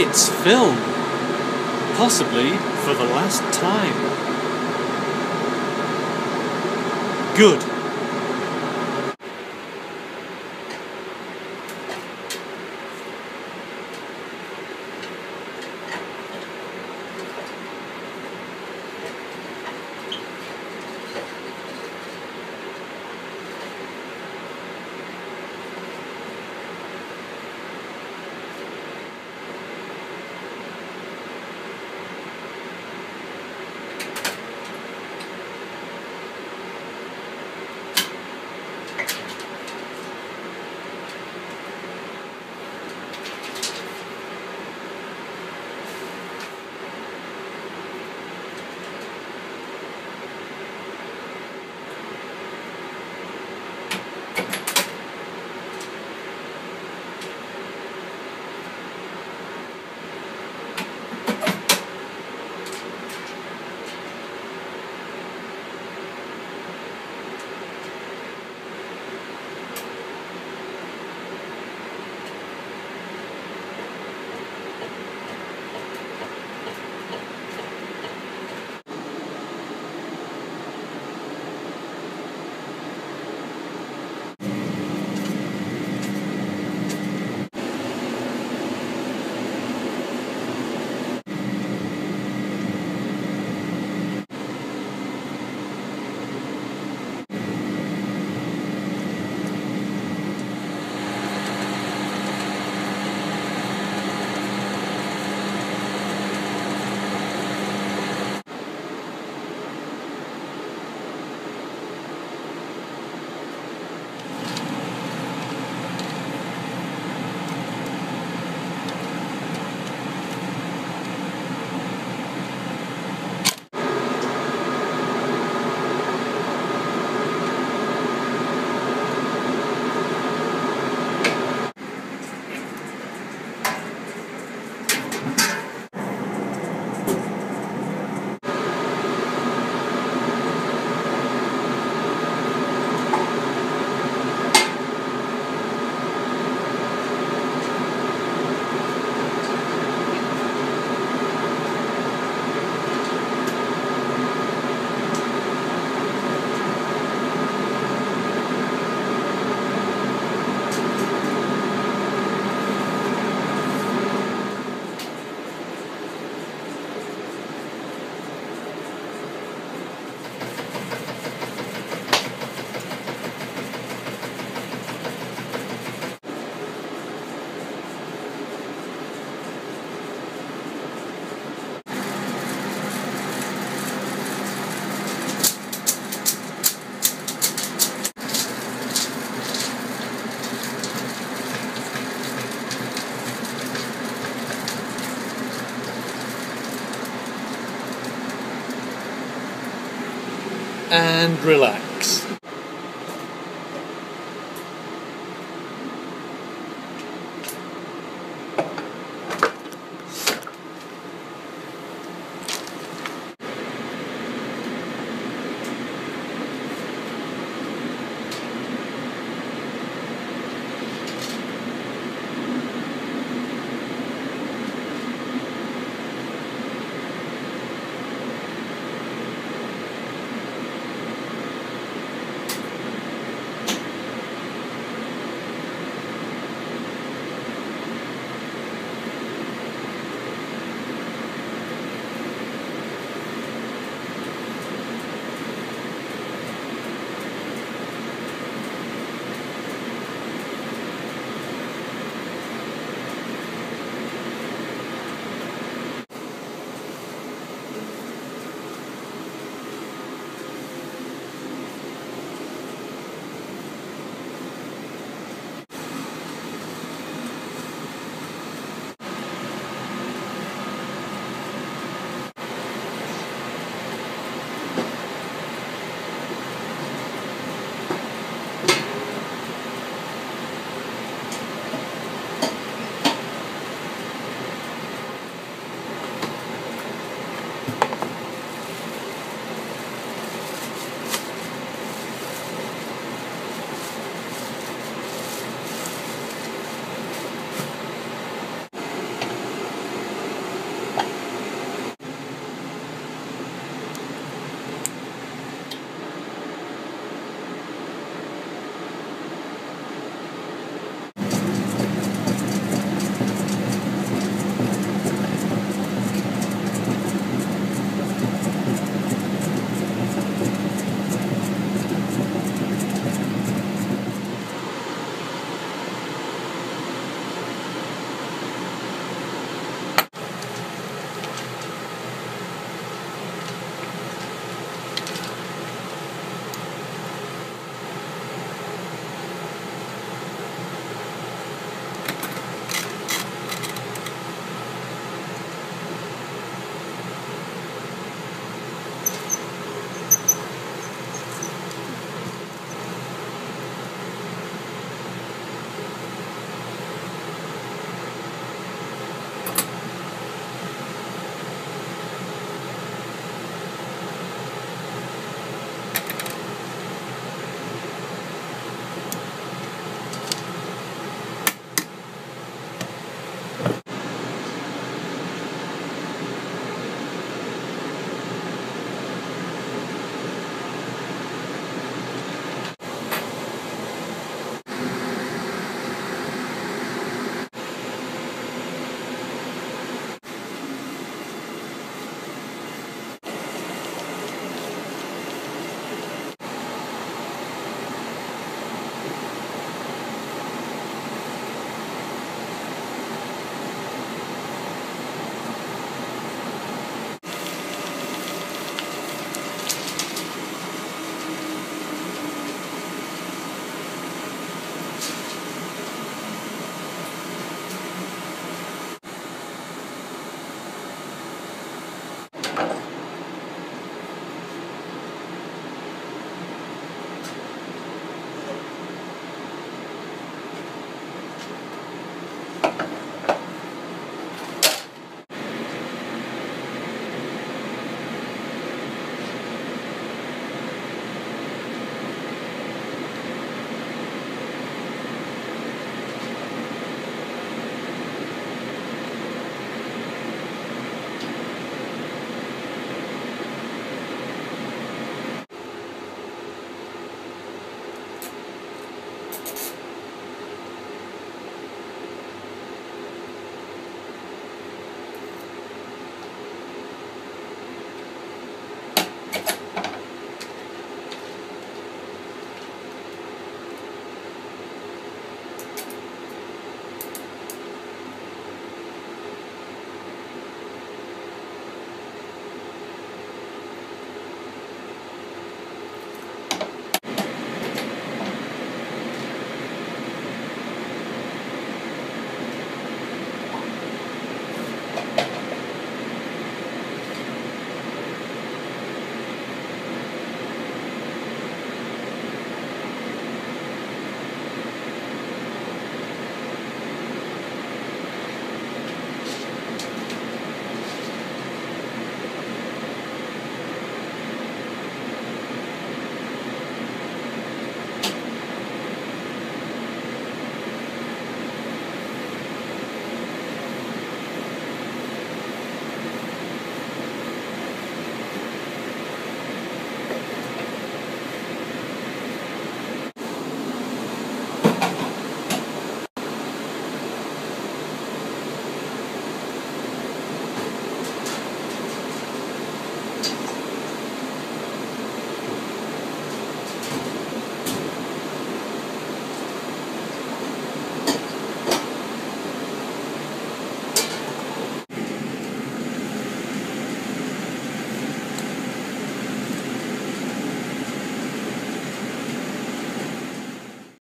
It's film. Possibly for the last time. Good. And relax.